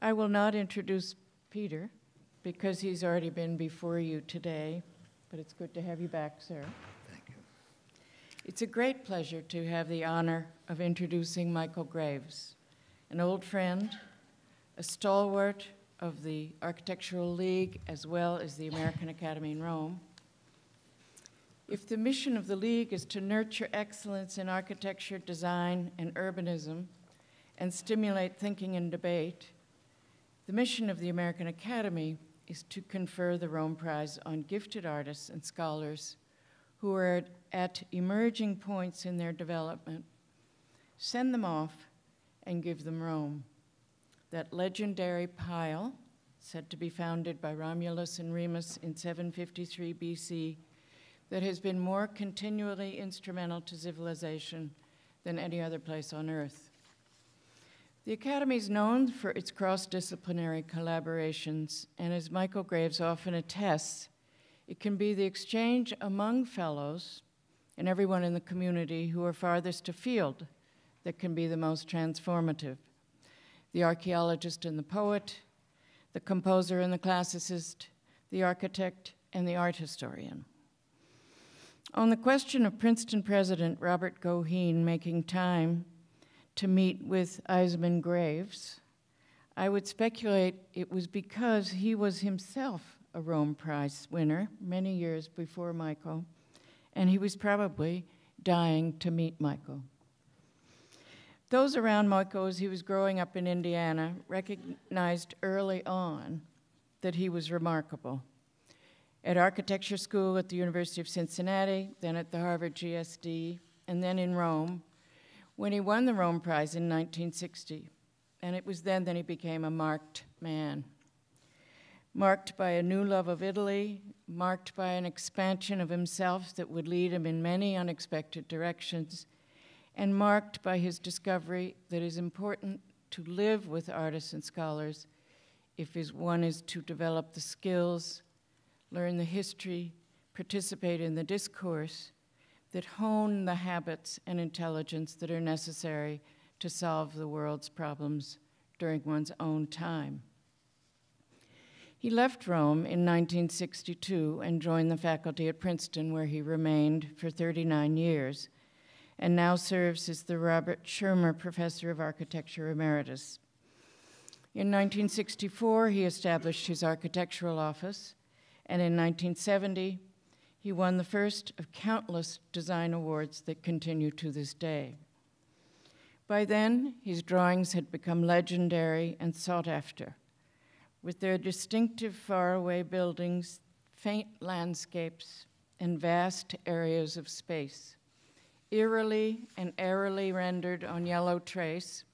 I will not introduce Peter because he's already been before you today, but it's good to have you back, sir. Thank you. It's a great pleasure to have the honor of introducing Michael Graves, an old friend, a stalwart of the Architectural League as well as the American Academy in Rome. If the mission of the League is to nurture excellence in architecture, design, and urbanism, and stimulate thinking and debate, the mission of the American Academy is to confer the Rome Prize on gifted artists and scholars who are at emerging points in their development, send them off, and give them Rome. That legendary pile, said to be founded by Romulus and Remus in 753 BC, that has been more continually instrumental to civilization than any other place on earth. The Academy is known for its cross disciplinary collaborations, and as Michael Graves often attests, it can be the exchange among fellows and everyone in the community who are farthest afield that can be the most transformative. The archaeologist and the poet, the composer and the classicist, the architect and the art historian. On the question of Princeton President Robert Goheen making time to meet with Eisenman Graves, I would speculate it was because he was himself a Rome Prize winner many years before Michael, and he was probably dying to meet Michael. Those around Michael as he was growing up in Indiana recognized early on that he was remarkable. At architecture school at the University of Cincinnati, then at the Harvard GSD, and then in Rome, when he won the Rome Prize in 1960. And it was then that he became a marked man. Marked by a new love of Italy, marked by an expansion of himself that would lead him in many unexpected directions, and marked by his discovery that it is important to live with artists and scholars if one is to develop the skills, learn the history, participate in the discourse, that hone the habits and intelligence that are necessary to solve the world's problems during one's own time. He left Rome in 1962 and joined the faculty at Princeton, where he remained for 39 years, and now serves as the Robert Schirmer Professor of Architecture Emeritus. In 1964, he established his architectural office, and in 1970, he won the first of countless design awards that continue to this day. By then, his drawings had become legendary and sought after. With their distinctive faraway buildings, faint landscapes, and vast areas of space, eerily and airily rendered on yellow trace,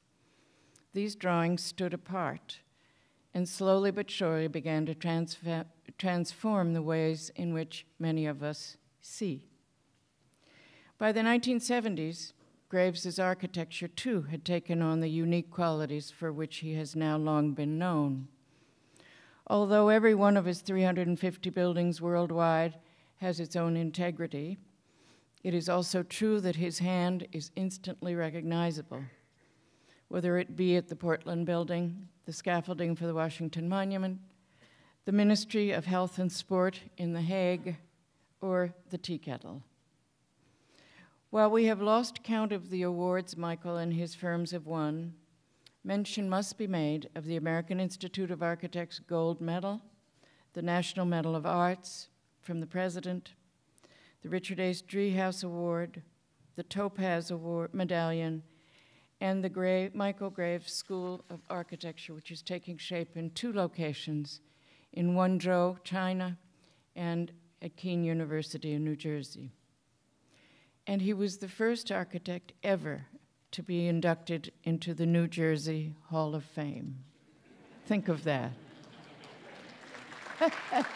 these drawings stood apart and slowly but surely began to transform the ways in which many of us see. By the 1970s, Graves's architecture too had taken on the unique qualities for which he has now long been known. Although every one of his 350 buildings worldwide has its own integrity, it is also true that his hand is instantly recognizable, whether it be at the Portland Building, the scaffolding for the Washington Monument, the Ministry of Health and Sport in The Hague, or the tea kettle. While we have lost count of the awards Michael and his firms have won, mention must be made of the American Institute of Architects Gold Medal, the National Medal of Arts from the President, the Richard H. Driehaus Award, the Topaz Award Medallion, and the Gra Michael Graves School of Architecture, which is taking shape in two locations in Wenzhou, China, and at Kean University in New Jersey. And he was the first architect ever to be inducted into the New Jersey Hall of Fame. Think of that.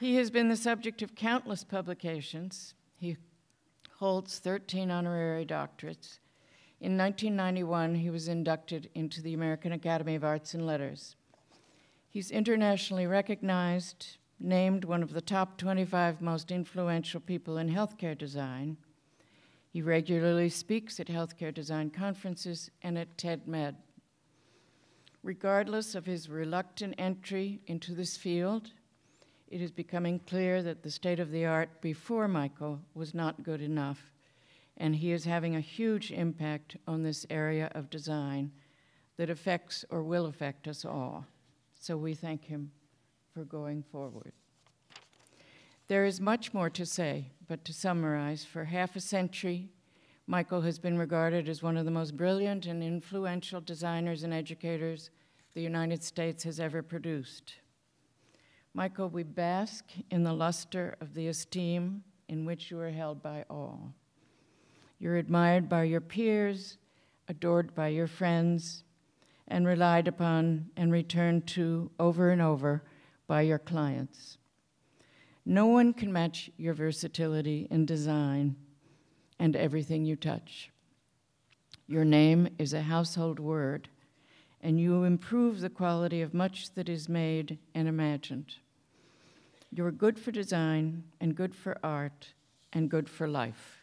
he has been the subject of countless publications. He holds 13 honorary doctorates in 1991, he was inducted into the American Academy of Arts and Letters. He's internationally recognized, named one of the top 25 most influential people in healthcare design. He regularly speaks at healthcare design conferences and at TED-Med. Regardless of his reluctant entry into this field, it is becoming clear that the state of the art before Michael was not good enough, and he is having a huge impact on this area of design that affects or will affect us all. So we thank him for going forward. There is much more to say, but to summarize, for half a century, Michael has been regarded as one of the most brilliant and influential designers and educators the United States has ever produced. Michael, we bask in the luster of the esteem in which you are held by all. You're admired by your peers, adored by your friends, and relied upon and returned to over and over by your clients. No one can match your versatility in design and everything you touch. Your name is a household word, and you improve the quality of much that is made and imagined. You are good for design, and good for art, and good for life.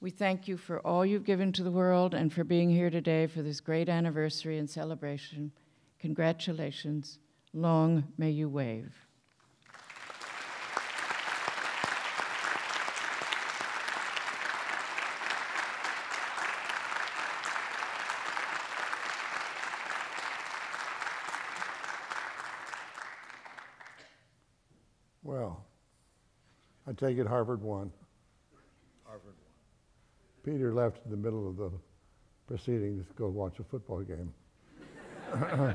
We thank you for all you've given to the world and for being here today for this great anniversary and celebration. Congratulations. Long may you wave. Well, I take it Harvard won. Peter left in the middle of the proceedings to go watch a football game.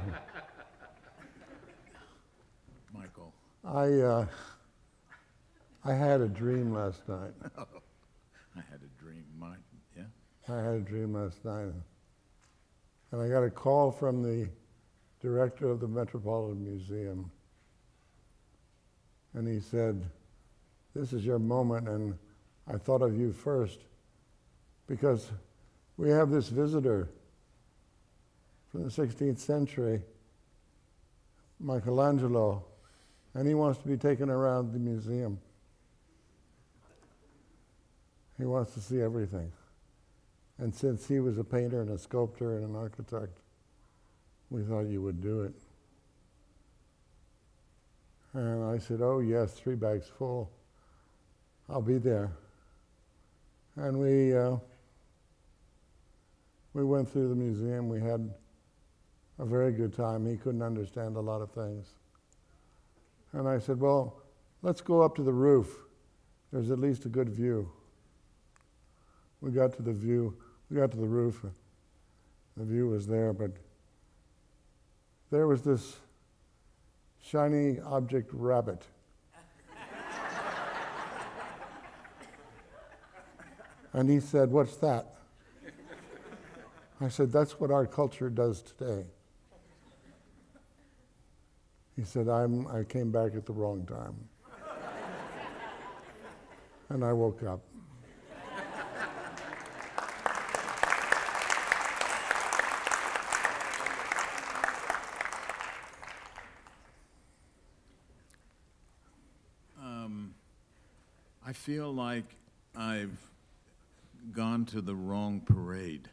Michael. I, uh, I had a dream last night. I had a dream. My, yeah. I had a dream last night. And I got a call from the director of the Metropolitan Museum. And he said, This is your moment, and I thought of you first because we have this visitor from the 16th century, Michelangelo, and he wants to be taken around the museum. He wants to see everything. And since he was a painter and a sculptor and an architect, we thought you would do it. And I said, Oh, yes, three bags full. I'll be there. And we, uh, we went through the museum. We had a very good time. He couldn't understand a lot of things. And I said, Well, let's go up to the roof. There's at least a good view. We got to the view, we got to the roof. The view was there, but there was this shiny object rabbit. and he said, What's that? I said, That's what our culture does today. He said, I'm, I came back at the wrong time. and I woke up. Um, I feel like I've gone to the wrong parade.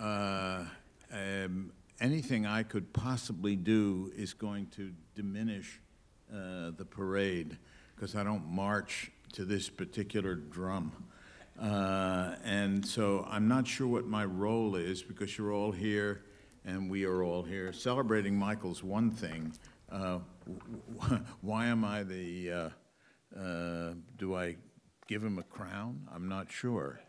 Uh, um, anything I could possibly do is going to diminish uh, the parade because I don't march to this particular drum. Uh, and so I'm not sure what my role is because you're all here and we are all here. Celebrating Michael's one thing. Uh, why am I the, uh, do I give him a crown? I'm not sure.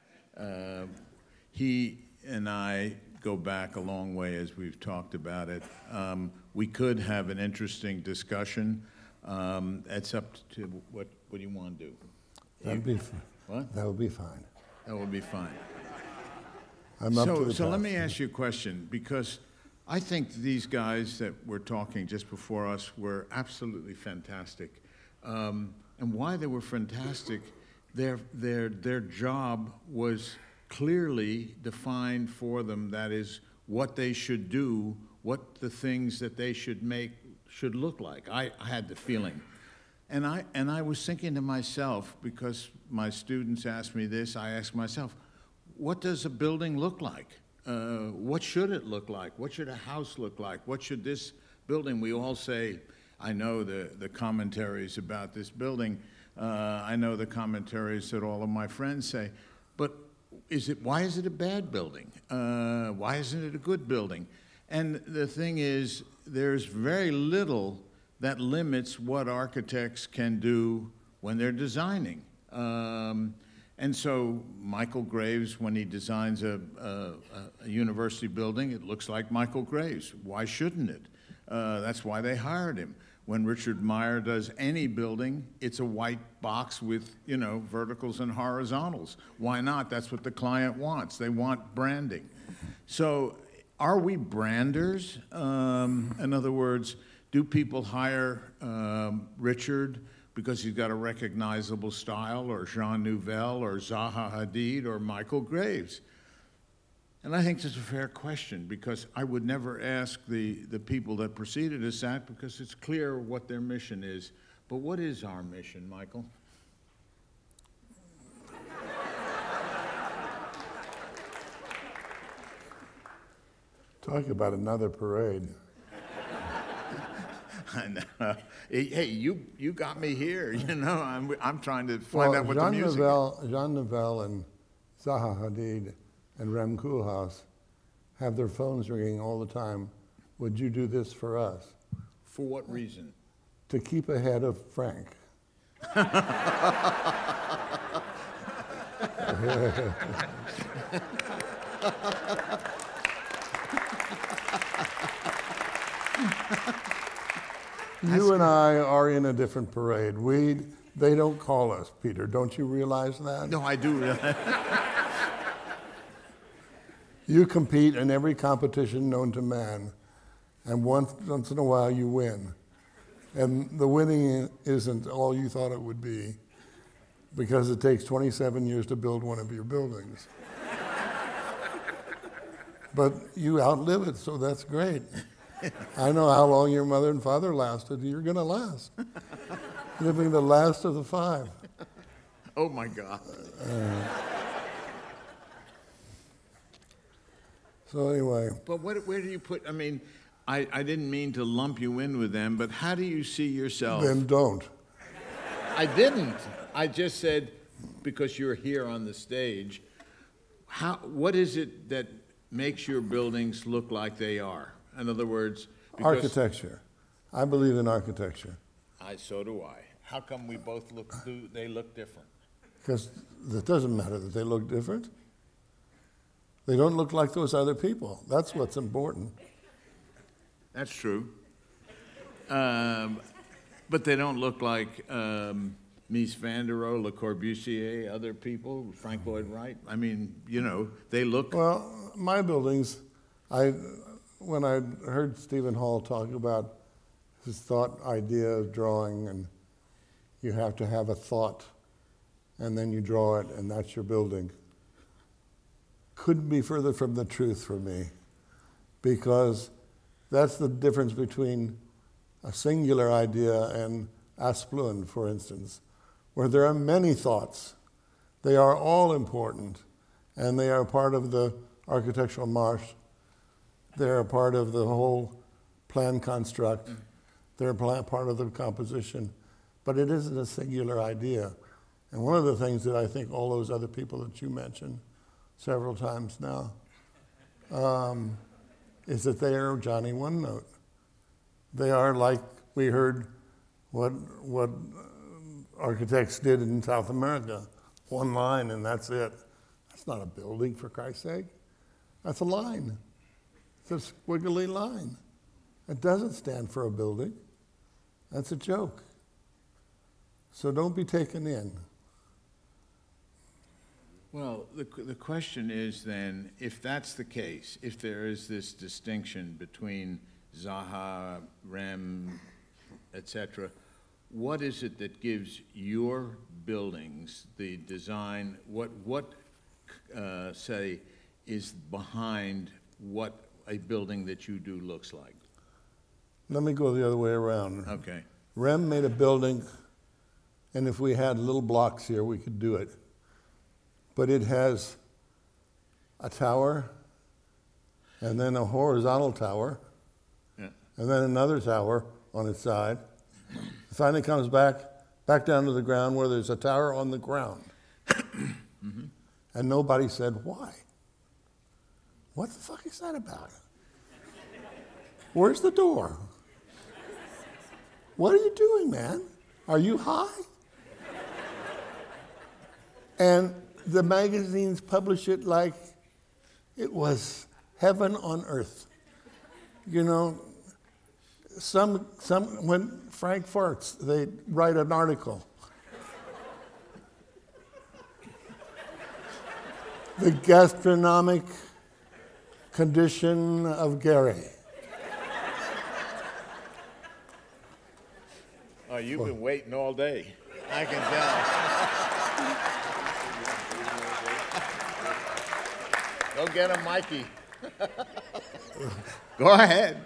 He and I go back a long way as we've talked about it. Um, we could have an interesting discussion. Um, it's up to what, what do you want to do? That'd be, f- What? that would be fine. That would be fine. I'm up to So, the so let me ask you a question, because I think these guys that were talking just before us were absolutely fantastic. Um, and why they were fantastic, their, their, their job was clearly defined for them. That is what they should do, what the things that they should make should look like. I, I had the feeling. And I, and I was thinking to myself, because my students asked me this, I asked myself, what does a building look like? Uh, what should it look like? What should a house look like? What should this building, we all say, I know the, the commentaries about this building, uh, I know the commentaries that all of my friends say, is it, why is it a bad building? Uh, why isn't it a good building? And the thing is, there's very little that limits what architects can do when they're designing. Um, and so Michael Graves, when he designs a, a, a university building, it looks like Michael Graves. Why shouldn't it? Uh, that's why they hired him. When Richard Meier does any building, it's a white box with, you know, verticals and horizontals. Why not? That's what the client wants. They want branding. So are we branders? Um, in other words, do people hire um, Richard because he's got a recognizable style, or Jean Nouvel, or Zaha Hadid, or Michael Graves? And I think that's a fair question because I would never ask the, the people that preceded us that because it's clear what their mission is. But what is our mission, Michael? Talk about another parade. Hey, you, you got me here. You know, I'm, I'm trying to find Well, out what Jean the music is. Nouvel, Jean Nouvel and Zaha Hadid and Rem Koolhaas have their phones ringing all the time. Would you do this for us? For what reason? To keep ahead of Frank. You and I are in a different parade. We, they don't call us, Peter. Don't you realize that? No, I do realize. You compete in every competition known to man, and once, once in a while you win. And the winning isn't all you thought it would be, because it takes 27 years to build one of your buildings. but you outlive it, so that's great. I know how long your mother and father lasted. You're going to last. Living the last of the five. Oh, my God. Uh, So, anyway, But what, where do you put, I mean, I, I didn't mean to lump you in with them, but how do you see yourself? then don't. I didn't. I just said, because you're here on the stage, how, what is it that makes your buildings look like they are? In other words, because. Architecture. I believe in architecture. I, so do I. How come we both look, do, they look different? Because it doesn't matter that they look different. They don't look like those other people. That's what's important. That's true. Um, but they don't look like um, Mies van der Rohe, Le Corbusier, other people, Frank Lloyd Wright. I mean, you know, they look. Well, my buildings, I, when I heard Steven Holl talk about his thought idea of drawing, and you have to have a thought, and then you draw it, and that's your building, couldn't be further from the truth for me, because that's the difference between a singular idea and Asplund, for instance, where there are many thoughts. They are all important, and they are part of the architectural marsh. They're part of the whole plan construct. They're part of the composition. But it isn't a singular idea. And one of the things that I think all those other people that you mentioned several times now um, is that they are Johnny One Note. They are like we heard what, what uh, architects did in South America one line and that's it. That's not a building, for Christ's sake. That's a line. It's a squiggly line. It doesn't stand for a building. That's a joke. So don't be taken in. Well, the, the question is then, if that's the case, if there is this distinction between Zaha, Rem, et cetera, what is it that gives your buildings the design, what, what, uh, say, is behind what a building that you do looks like? Let me go the other way around. Okay, Rem made a building And if we had little blocks here, we could do it. But it has a tower, and then a horizontal tower, Yeah. and then another tower on its side. It Finally comes back, back down to the ground where there's a tower on the ground. Mm-hmm. And nobody said, why? What the fuck is that about? Where's the door? What are you doing, man? Are you high? And the magazines publish it like it was heaven on earth. You know, some, some, when Frank farts, they write an article. the gastronomic condition of Gehry. Oh, you've been waiting all day. I can tell. Go get him, Mikey. Go ahead.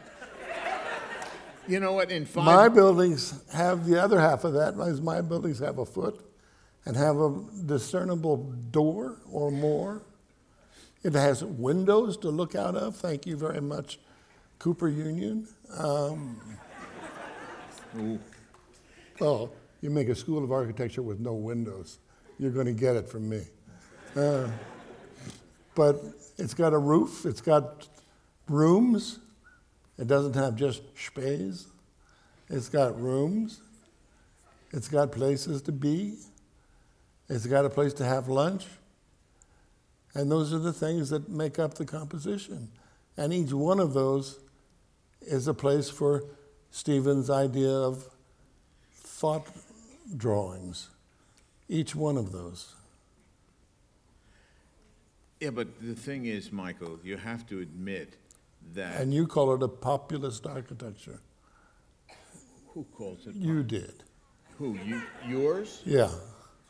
You know what? In five. My buildings have the other half of that. my buildings have a foot and have a discernible door or more. It has windows to look out of. Thank you very much, Cooper Union. Um, well, you make a school of architecture with no windows, you're going to get it from me. Uh, but it's got a roof, it's got rooms. It doesn't have just space. It's got rooms. It's got places to be. It's got a place to have lunch. And those are the things that make up the composition. And each one of those is a place for Stephen's idea of thought drawings. Each one of those. Yeah, but the thing is, Michael, you have to admit that. And you call it a populist architecture. Who calls it? You did. Who, you, yours? Yeah.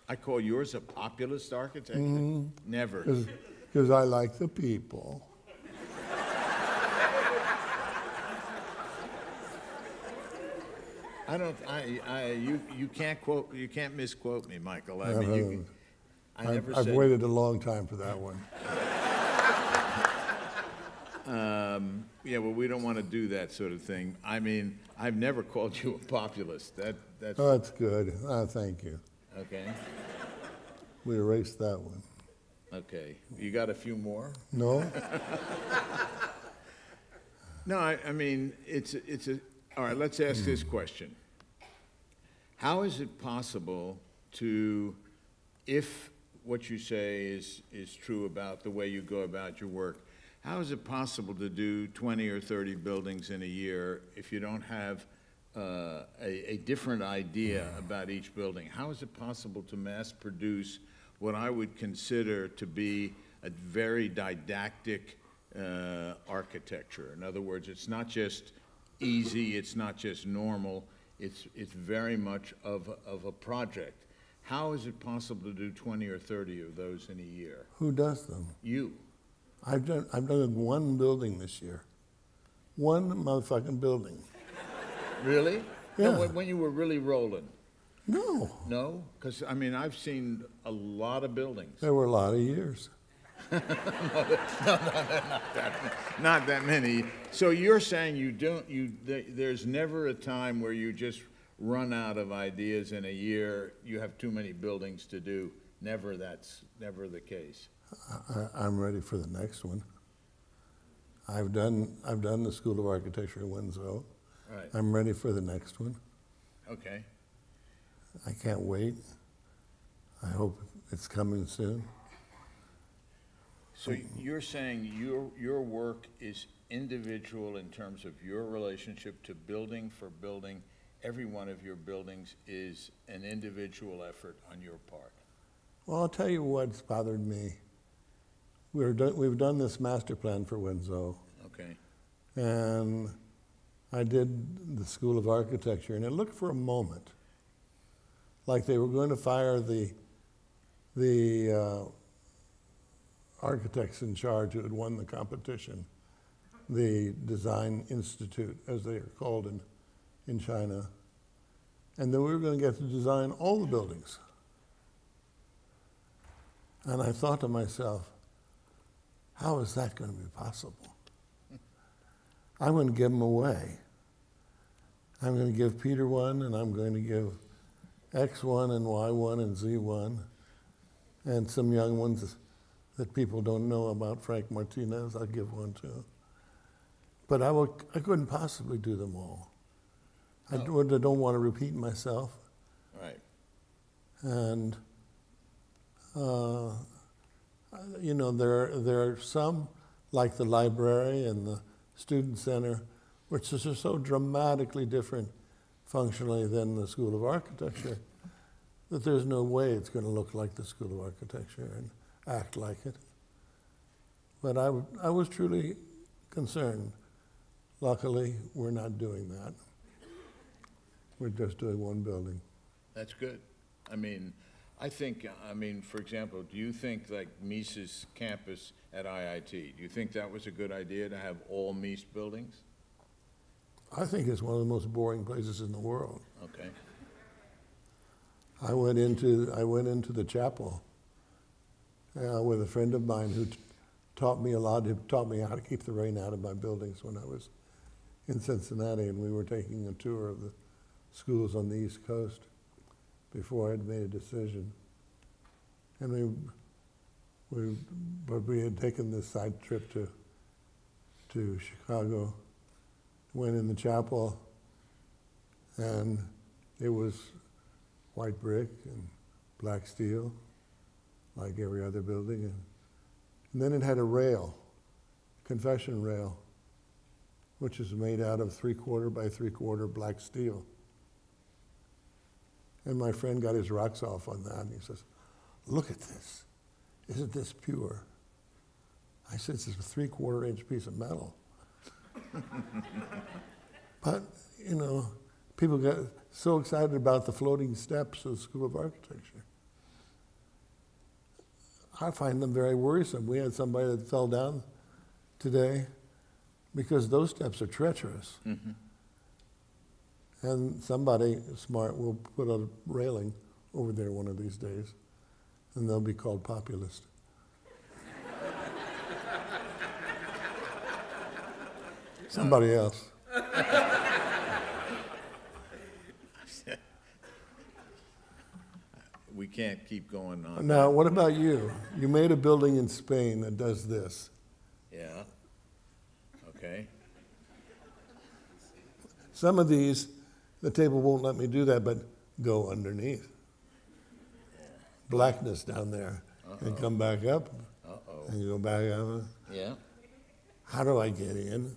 I call yours a populist architecture? Mm-hmm. Never. Because I like the people. I don't, I, I, you, you can't quote, you can't misquote me, Michael. I mean, you can, I I've, I've said. waited a long time for that one. Um, yeah, well, we don't want to do that sort of thing. I mean, I've never called you a populist. That, that's, Oh, that's good. Ah, thank you. okay, We erased that one. okay. You got a few more? No? No, I, I mean, it's, a- it's a, all right, let's ask this question. How is it possible to, if what you say is, is true about the way you go about your work, how is it possible to do twenty or thirty buildings in a year if you don't have, uh, a, a different idea about each building? How is it possible to mass produce what I would consider to be a very didactic, uh, architecture. In other words, it's not just easy, it's not just normal, it's, it's very much of, of a project. How is it possible to do 20 or 30 of those in a year? Who does them? You. I've done, I've done one building this year. One motherfucking building. Really? No, Yeah. when- When you were really rolling? No, No? Because, I mean, I've seen a lot of buildings. there were a lot of years. No, no, no, Not that not that many. So you're saying you don't, you, there's never a time where you just run out of ideas in a year, you have too many buildings to do? Never, that's never the case. I, I'm ready for the next one. I've done, I've done the School of Architecture in Wenzhou. Right, I'm ready for the next one. okay. I can't wait. I hope it's coming soon. So you're saying your, your work is individual in terms of your relationship to building for building? Every one of your buildings is an individual effort on your part? Well, I'll tell you what's bothered me. We're done, we've done this master plan for Wenzhou, Okay, and I did the School of Architecture, and it looked for a moment like they were going to fire the the uh, architects in charge who had won the competition, the Design Institute, as they are called in in China, And then we were going to get to design all the buildings. And I thought to myself, how is that going to be possible? I'm going to give them away. I'm going to give Peter one, and I'm going to give X1 and Y1 and Z1, and some young ones that people don't know about Frank Martinez. I'll give one to. But I, will, I couldn't possibly do them all. I don't, I don't want to repeat myself. Right. And, uh, you know, there, there are some, like the library and the student center, which is just so dramatically different functionally than the School of Architecture that there's no way it's going to look like the School of Architecture and act like it. But I, w- I was truly concerned. Luckily, we're not doing that. We're just doing one building. That's good. I mean, I think, I mean, for example, do you think like Mies's campus at IIT, do you think that was a good idea to have all Mies buildings? I think it's one of the most boring places in the world. Okay, I went into I went into the chapel uh, with a friend of mine who t- taught me a lot. Who taught me how to keep the rain out of my buildings when I was in Cincinnati, and we were taking a tour of the schools on the East Coast before I'd made a decision. And we we but we had taken this side trip to to Chicago. Went in the chapel, and it was white brick and black steel, like every other building. And, and then it had a rail, confession rail, which is made out of three quarter by three quarter black steel. And my friend got his rocks off on that, and he says, Look at this. Isn't this pure? I said, It's a three quarter inch piece of metal. but, you know, people get so excited about the floating steps of the School of Architecture. I find them very worrisome. We had somebody that fell down today because those steps are treacherous. Mm-hmm. And somebody smart will put a railing over there one of these days, and they'll be called populist. Somebody else. we can't keep going on. Now, what about you? You made a building in Spain that does this. Yeah, okay, Some of these, the table won't let me do that, but go underneath. Blackness down there. And come back up, uh-oh, and you go back up. yeah, How do I get in?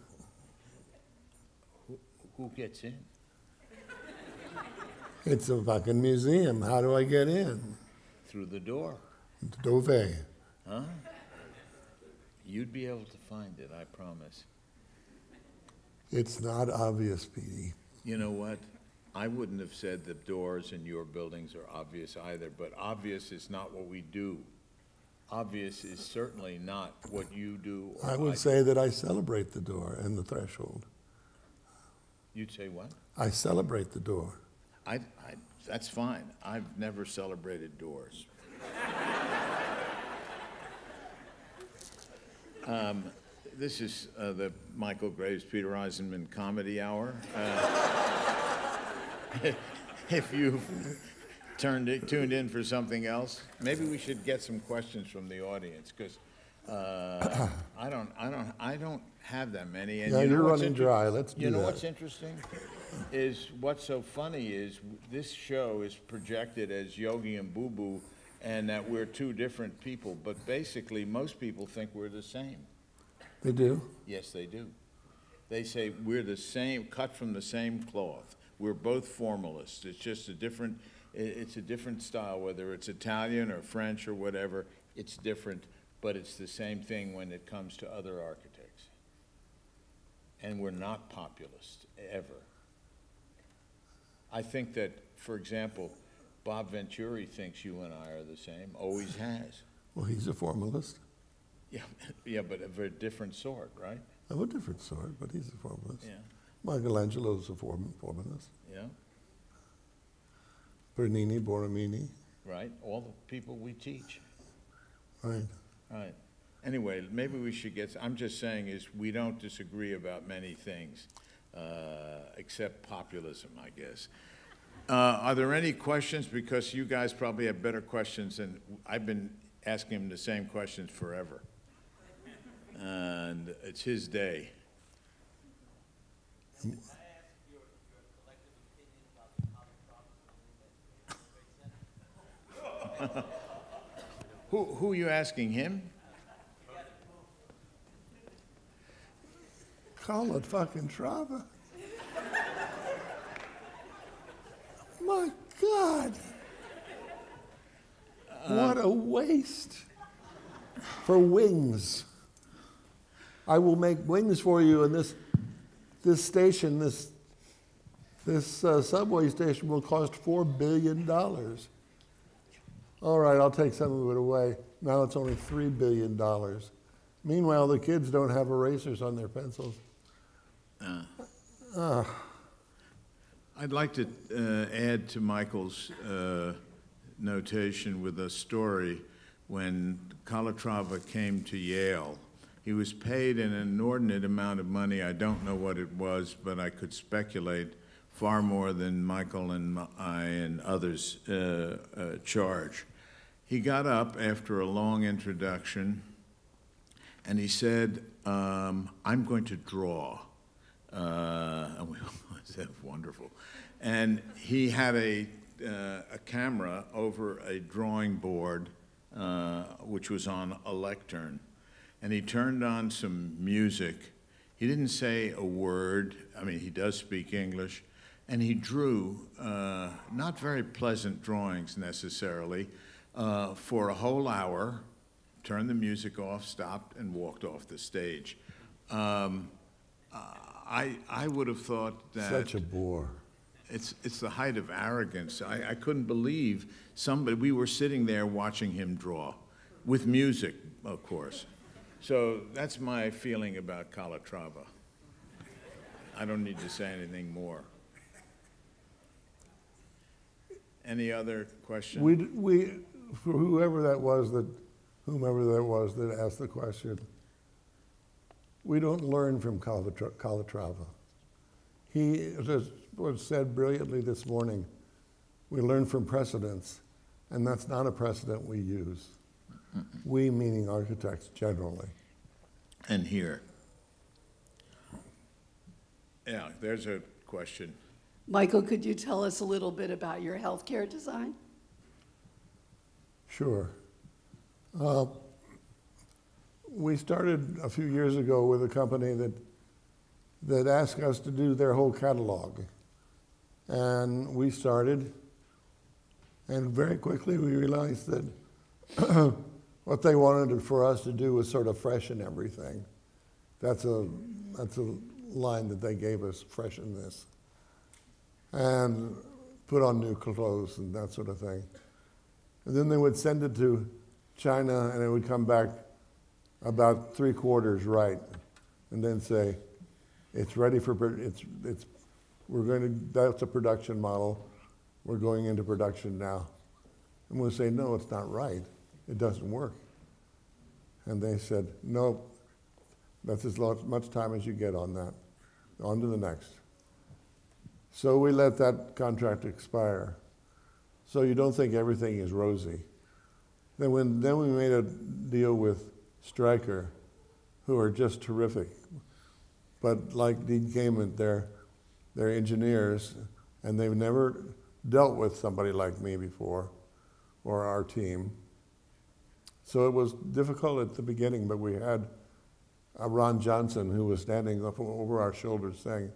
who gets in? It's a fucking museum. How do I get in? Through the door, Dove. huh? You'd be able to find it, I promise. It's not obvious, Petey. You know what? I wouldn't have said the doors in your buildings are obvious either, but obvious is not what we do. Obvious is certainly not what you do. or I would say that I celebrate the door and the threshold. You'd say what? I celebrate the door. I, I, that's fine. I've never celebrated doors. Um, This is uh, the Michael Graves, Peter Eisenman Comedy Hour. Uh, If you've turned it, tuned in for something else, maybe we should get some questions from the audience, because uh, I don't, I don't, I don't have that many. and Yeah, you you're running dry. Let's do You know that. what's interesting? Is, what's so funny is, this show is projected as Yogi and Boo Boo, and that we're two different people, but basically, most people think we're the same. They do? Yes, they do. They say we're the same, cut from the same cloth. We're both formalists. It's just a different, it's a different style, whether it's Italian or French or whatever, it's different, but it's the same thing when it comes to other architects. And we're not populist, ever. I think that, for example, Bob Venturi thinks you and I are the same, always has. Well, he's a formalist. Yeah, yeah, but of a different sort, right? Of a different sort, but he's a formalist. Yeah, Michelangelo's a formalist. yeah. Bernini, Borromini, right? All the people we teach. right? Right. Anyway, maybe we should get, I'm just saying is, we don't disagree about many things, uh, except populism, I guess. Uh, Are there any questions? Because you guys probably have better questions than, I've been asking him the same questions forever. And it's his day. Who, who are you asking, him? Call it fucking Trava. My God. what a waste for wings. I will make wings for you, in this, this station, this, this uh, subway station will cost $4 billion. All right, I'll take some of it away. Now it's only $3 billion. Meanwhile, the kids don't have erasers on their pencils. I'd like to uh, add to Michael's uh, notation with a story. When Calatrava came to Yale, he was paid an inordinate amount of money. I don't know what it was, but I could speculate far more than Michael and I and others uh, uh, charge. He got up after a long introduction and he said, um, I'm going to draw. Uh, and we said, wonderful. And he had a, uh, a camera over a drawing board, uh, which was on a lectern. And he turned on some music. He didn't say a word. I mean, he does speak English. And he drew uh, not very pleasant drawings necessarily uh, for a whole hour, turned the music off, stopped, and walked off the stage. Um, I, I would have thought that. Such a bore. It's, it's the height of arrogance. I, I couldn't believe somebody, we were sitting there watching him draw, with music, of course. So that's my feeling about Calatrava. I don't need to say anything more. Any other questions? We, we, for whoever that was that, whomever that was that asked the question, we don't learn from Calatra- Calatrava. He just was said brilliantly this morning, we learn from precedents, and that's not a precedent we use. We meaning architects generally. And here. Yeah, there's a question. Michael, could you tell us a little bit about your healthcare design? Sure. Uh, we started a few years ago with a company that that asked us to do their whole catalog, and we started. And very quickly, we realized that what they wanted for us to do was sort of freshen everything. That's a that's a line that they gave us: freshen this, and put on new clothes and that sort of thing. And then they would send it to China, and it would come back about three quarters right, and then say, "It's ready for it's it's we're going to that's a production model. We're going into production now." And we'll say, "No, it's not right. It doesn't work." And they said, "No, that's as much time as you get on that. On to the next." So we let that contract expire. So you don't think everything is rosy. Then, when, then we made a deal with Stryker, who are just terrific. But like Dean Kamen, they're, they're engineers, and they've never dealt with somebody like me before, or our team. So it was difficult at the beginning, but we had Ron Johnson who was standing up over our shoulders saying,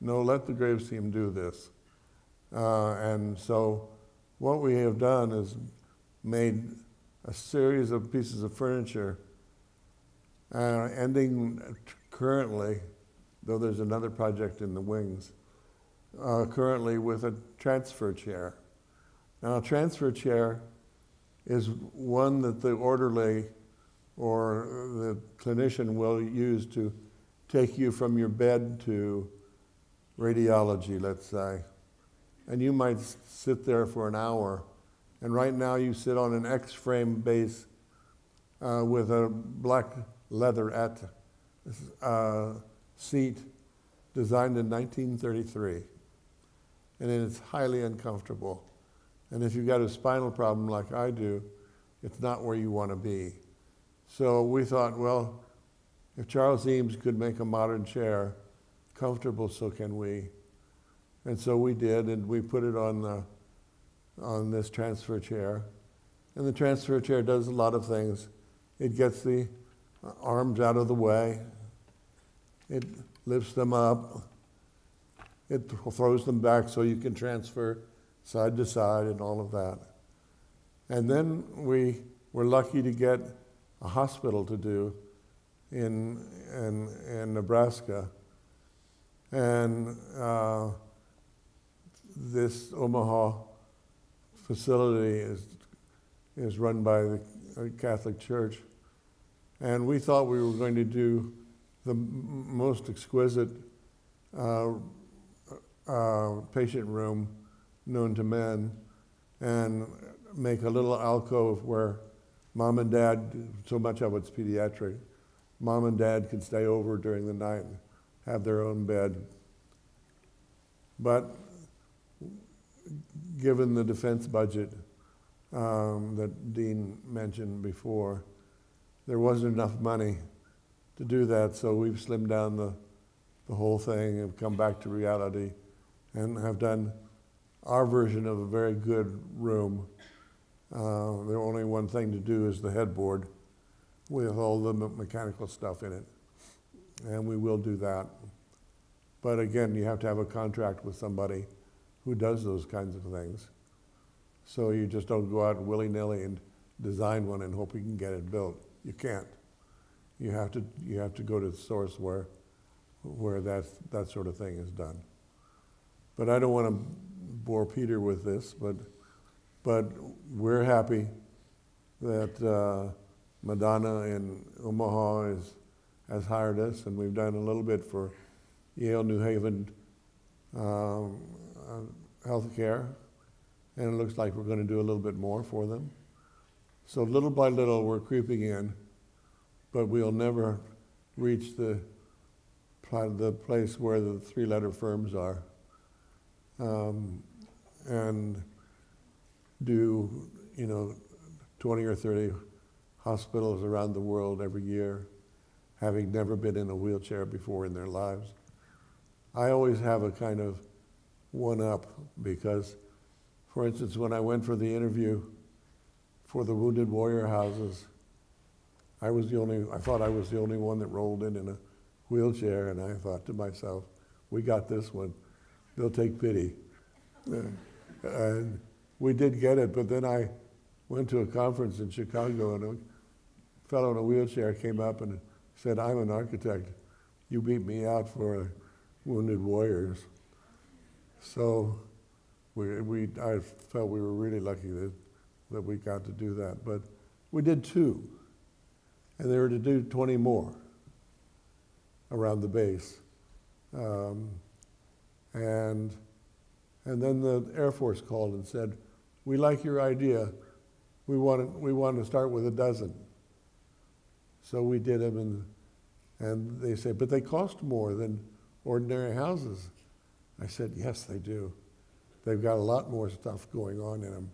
No, let the Graves team do this. Uh, and so what we have done is made a series of pieces of furniture, uh, ending currently, though there's another project in the wings, uh, currently with a transfer chair. Now, a transfer chair is one that the orderly or the clinician will use to take you from your bed to radiology, let's say. and you might sit there for an hour. And right now, you sit on an X-frame base uh, with a black leatherette uh, seat designed in 1933. And it's highly uncomfortable. And if you've got a spinal problem like I do, it's not where you want to be. So we thought, well, if Charles Eames could make a modern chair comfortable, so can we. And so we did, and we put it on the, on this transfer chair. And the transfer chair does a lot of things. It gets the uh, arms out of the way. It lifts them up. It throws them back so you can transfer side to side and all of that. And then we were lucky to get a hospital to do in, in, in Nebraska. And uh, this Omaha facility is, is run by the uh, Catholic Church. And we thought we were going to do the most exquisite uh, uh, patient room known to men and make a little alcove where mom and dad, so much of it's pediatric, mom and dad can stay over during the night and have their own bed. But given the defense budget um, that Dean mentioned before, there wasn't enough money to do that, so we've slimmed down the, the whole thing and come back to reality and have done our version of a very good room. Uh, the only one thing to do is the headboard with all the mechanical stuff in it. And we will do that. But again, you have to have a contract with somebody who does those kinds of things. So you just don't go out willy-nilly and design one and hope you can get it built. You can't. You have to, you have to go to the source where, where that, that sort of thing is done. But I don't want to bore Peter with this, but, but we're happy that uh, Madonna in Omaha is, has hired us, and we've done a little bit for Yale New Haven um, uh, Healthcare, and it looks like we're going to do a little bit more for them. So little by little, we're creeping in, but we'll never reach the, the place where the three-letter firms are. Um, and do, you know, 20 or 30 hospitals around the world every year, having never been in a wheelchair before in their lives. I always have a kind of one up because, for instance, when I went for the interview for the Wounded Warrior houses, I was the only, I thought I was the only one that rolled in in a wheelchair, and I thought to myself, we got this one. They'll take pity. And we did get it, but then I went to a conference in Chicago, and a fellow in a wheelchair came up and said, I'm an architect. You beat me out for wounded warriors. So we, we, I felt we were really lucky that, that we got to do that. But we did two, and they were to do 20 more around the base. Um, and, and then the Air Force called and said, we like your idea. We want to, we want to start with a dozen. So we did them, and, and they said, but they cost more than ordinary houses. I said, yes, they do. They've got a lot more stuff going on in them.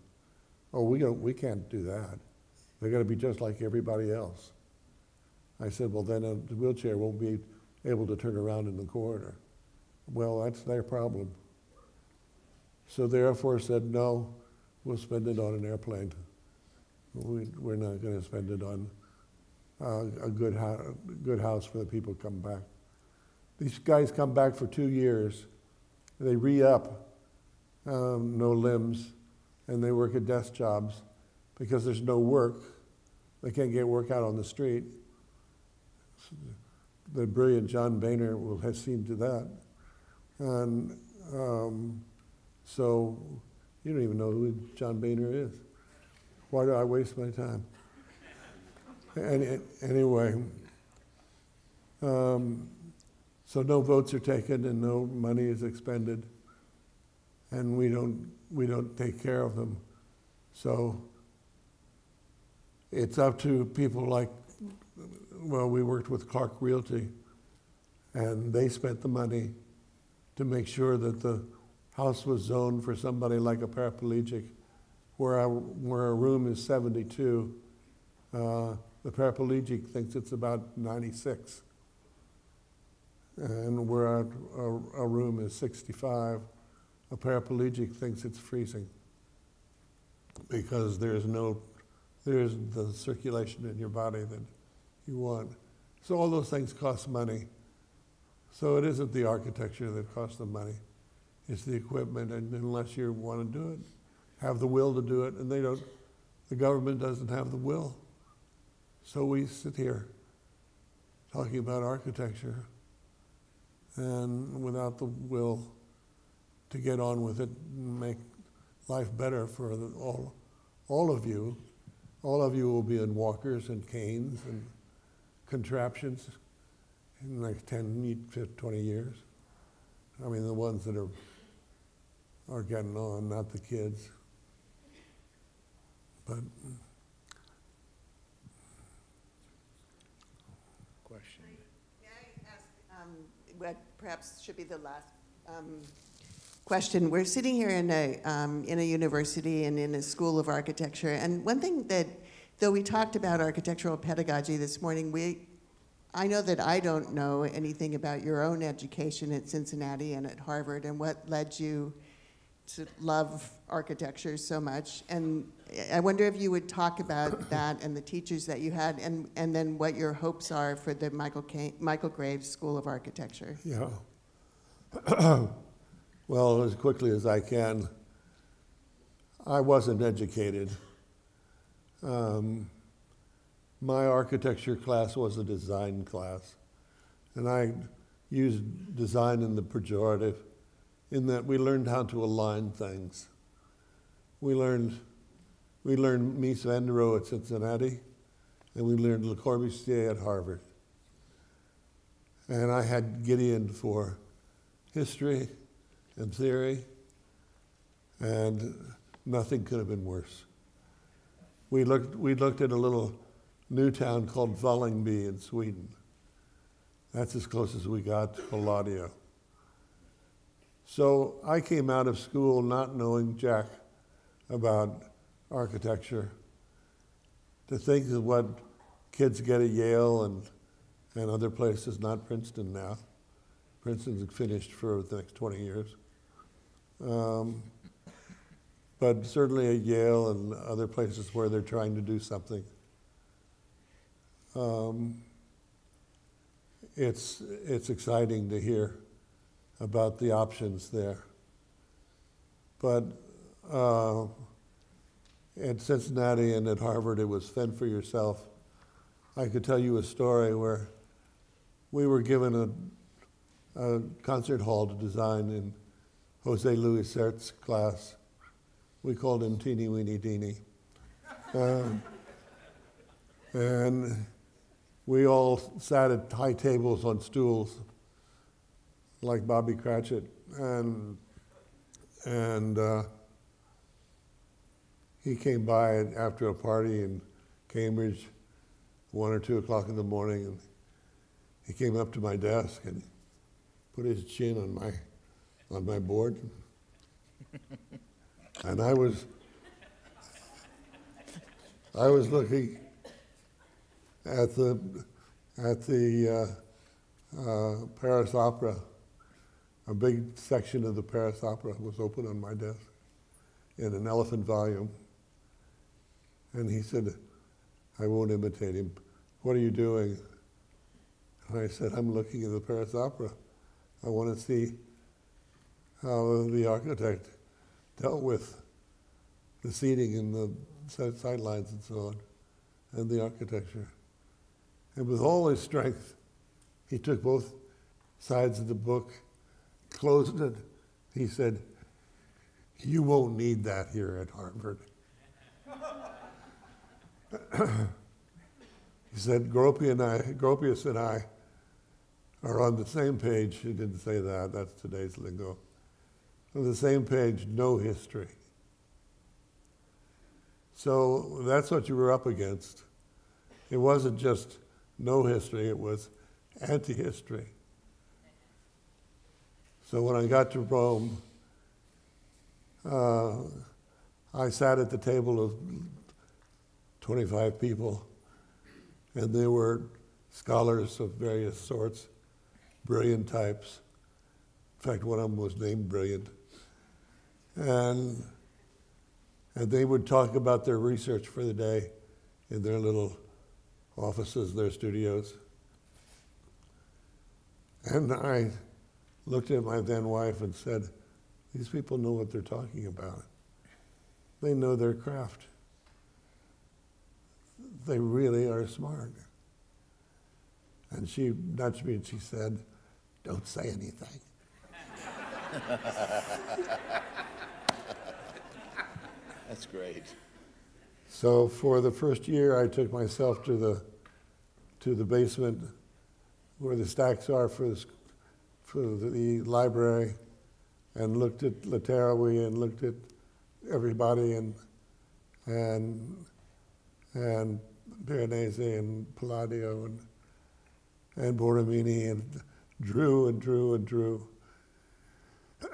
Oh, we, don't, we can't do that. They're going to be just like everybody else. I said, well, then a wheelchair won't be able to turn around in the corridor. Well, that's their problem. So the Air Force said, no, we'll spend it on an airplane. We, we're not going to spend it on uh, a good, good house for the people to come back. These guys come back for two years. They re-up, um, no limbs, and they work at desk jobs because there's no work. They can't get work out on the street. The brilliant John Boehner will have seen to that. And um, so you don't even know who John Boehner is. Why do I waste my time? Any, anyway, um, so no votes are taken and no money is expended. and we don't, we don't take care of them. So it's up to people like, well, we worked with Clark Realty, and they spent the money to make sure that the house was zoned for somebody like a paraplegic, where a, where a room is 72, uh, the paraplegic thinks it's about 96. And where a, a, a room is 65, a paraplegic thinks it's freezing because there's no, there's the circulation in your body that you want. So all those things cost money. So it isn't the architecture that costs the money. It's the equipment, and unless you want to do it, have the will to do it, and they don't, the government doesn't have the will. So we sit here talking about architecture and without the will to get on with it and make life better for all, all of you. All of you will be in walkers and canes and contraptions in like 10, 20 years. I mean, the ones that are, are getting on, not the kids. But Question. May I ask, um, what perhaps should be the last um, question? We're sitting here in a, um, in a university and in a school of architecture, and one thing that, though we talked about architectural pedagogy this morning, we, I know that I don't know anything about your own education at Cincinnati and at Harvard and what led you to love architecture so much. And I wonder if you would talk about that and the teachers that you had, and, and then what your hopes are for the Michael, Ca- Michael Graves School of Architecture. Yeah. well, as quickly as I can, I wasn't educated. Um, my architecture class was a design class, and I used design in the pejorative, in that we learned how to align things. We learned, we learned Mies van der Rohe at Cincinnati, and we learned Le Corbusier at Harvard. And I had Giedion for history and theory, and nothing could have been worse. We looked, we looked at a little new town called Vällingby in Sweden. That's as close as we got to Palladio. So I came out of school not knowing jack about architecture. To think of what kids get at Yale and, and other places, not Princeton now. Princeton's finished for the next 20 years. Um, but certainly at Yale and other places where they're trying to do something. Um, it's, it's exciting to hear about the options there. But uh, at Cincinnati and at Harvard, it was fend for yourself. I could tell you a story where we were given a, a concert hall to design in Jose Luis Sert's class. We called him Teeny Weeny Deeny. Um, and we all sat at high tables on stools like Bobby Cratchit. And, and uh, he came by after a party in Cambridge, one or two o'clock in the morning, and he came up to my desk and put his chin on my, on my board. and I was, I was looking at the, at the uh, uh, Paris Opera. A big section of the Paris Opera was open on my desk in an elephant volume. And he said, I won't imitate him. What are you doing? And I said, I'm looking at the Paris Opera. I want to see how the architect dealt with the seating and the sidelines and so on, and the architecture. And with all his strength, he took both sides of the book, closed it. He said, You won't need that here at Harvard. he said, Gropius and I, Gropius and I are on the same page. He didn't say that, that's today's lingo. on the same page, no history. So that's what you were up against. It wasn't just no history, it was anti history. So when I got to Rome, uh, I sat at the table of 25 people, and they were scholars of various sorts, brilliant types. In fact, one of them was named Brilliant. And, and they would talk about their research for the day in their little offices, their studios. And I looked at my then wife and said, These people know what they're talking about. They know their craft. They really are smart. And she nudged me and she said, Don't say anything. That's great. So for the first year, I took myself to the, to the basement where the stacks are for the, for the library and looked at Letarouilly and looked at everybody and, and, and Piranesi and Palladio and, and Borromini and drew and drew and drew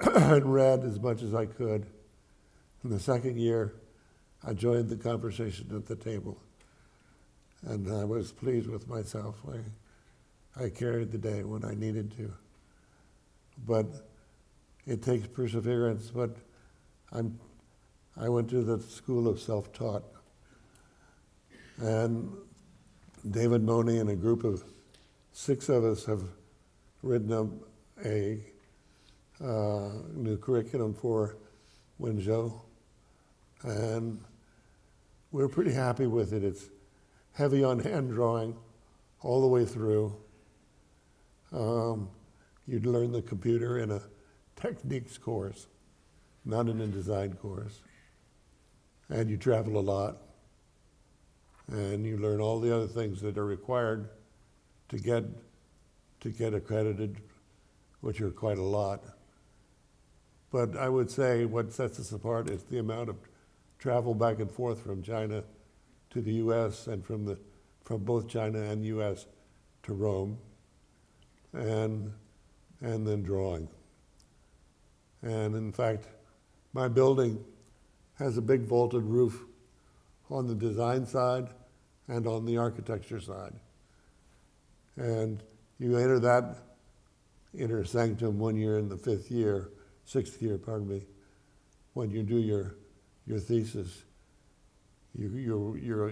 and read as much as I could. In the second year, I joined the conversation at the table, and I was pleased with myself. I, I carried the day when I needed to. But it takes perseverance. But I'm, I went to the school of self-taught, and David Mohney and a group of six of us have written up a uh, new curriculum for Wenzhou and we're pretty happy with it. It's heavy on hand drawing all the way through. Um, you'd learn the computer in a techniques course, not in a design course. And you travel a lot. And you learn all the other things that are required to get, to get accredited, which are quite a lot. But I would say what sets us apart is the amount of travel back and forth from China to the U.S. and from the from both China and U.S. to Rome, and and then drawing. And in fact, my building has a big vaulted roof on the design side and on the architecture side. And you enter that inner sanctum when you're in the fifth year, sixth year, pardon me, when you do your your thesis, you, you're, you're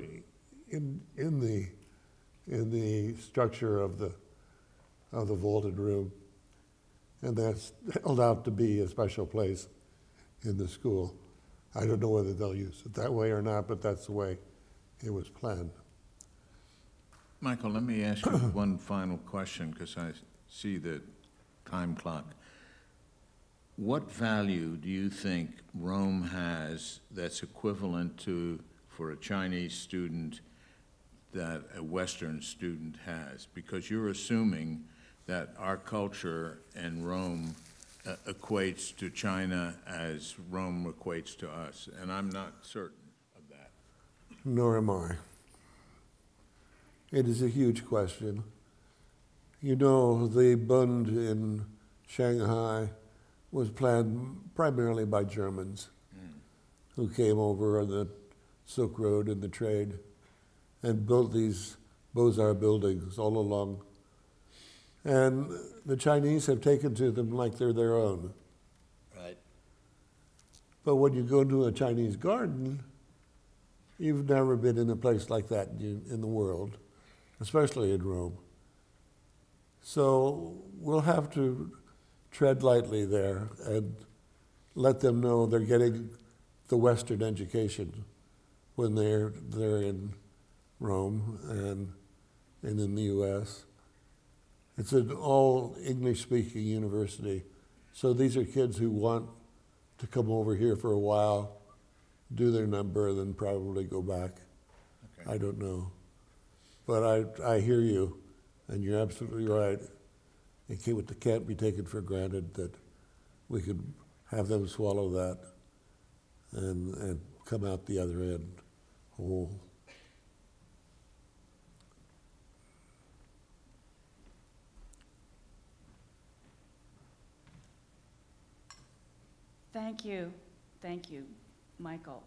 in, in, the, in the structure of the, of the vaulted room. And that's held out to be a special place in the school. I don't know whether they'll use it that way or not, but that's the way it was planned. Michael, let me ask you one final question because I see the time clock. What value do you think Rome has that's equivalent to, for a Chinese student, that a Western student has? Because you're assuming that our culture and Rome uh, equates to China as Rome equates to us, and I'm not certain of that. Nor am I. It is a huge question. You know, the Bund in Shanghai was planned primarily by Germans who came over on the Silk Road and the trade and built these Beaux-Arts buildings all along. And the Chinese have taken to them like they're their own. Right. But when you go to a Chinese garden, you've never been in a place like that in the world, especially in Rome. So we'll have to tread lightly there and let them know they're getting the Western education when they're, they're in Rome and, and in the U.S. It's an all English speaking university. So these are kids who want to come over here for a while, do their number, and then probably go back. Okay. I don't know. But I, I hear you, and you're absolutely right. It can't, be taken for granted that we could have them swallow that and, and come out the other end whole. Thank you, thank you, Michael,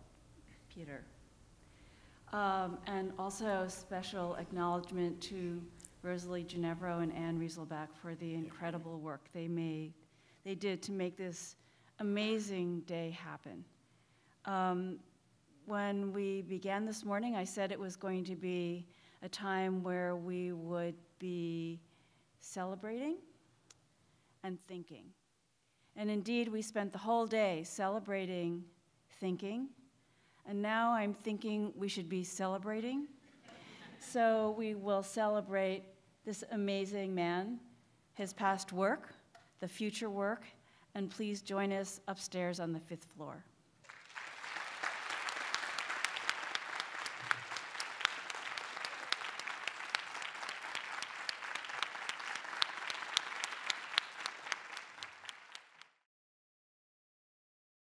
Peter. Um, And also special acknowledgement to Rosalie Genevro and Anne Rieselbach for the incredible work they made, they did to make this amazing day happen. Um, When we began this morning, I said it was going to be a time where we would be celebrating and thinking. And indeed, we spent the whole day celebrating thinking. And now I'm thinking we should be celebrating. So we will celebrate this amazing man, his past work, the future work, and please join us upstairs on the fifth floor.